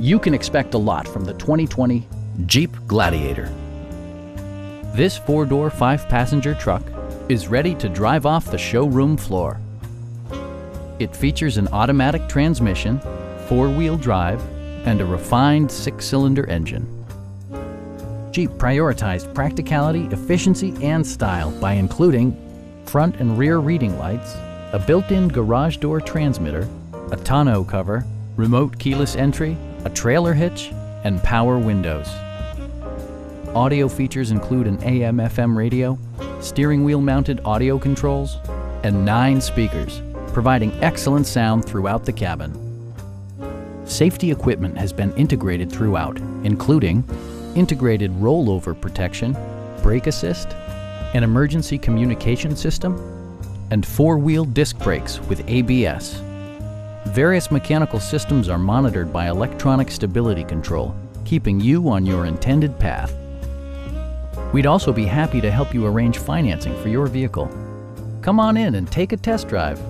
you can expect a lot from the 2020 Jeep Gladiator. This four-door, five-passenger truck is ready to drive off the showroom floor. It features an automatic transmission, four-wheel drive, and a refined six-cylinder engine. Jeep prioritized practicality, efficiency, and style by including front and rear reading lights, a built-in garage door transmitter, a tonneau cover, remote keyless entry, a trailer hitch, and power windows. Audio features include an AM-FM radio, steering wheel mounted audio controls, and nine speakers, providing excellent sound throughout the cabin. Safety equipment has been integrated throughout, including integrated rollover protection, brake assist, an emergency communication system, and four-wheel disc brakes with ABS. Various mechanical systems are monitored by electronic stability control, keeping you on your intended path. We'd also be happy to help you arrange financing for your vehicle. Come on in and take a test drive.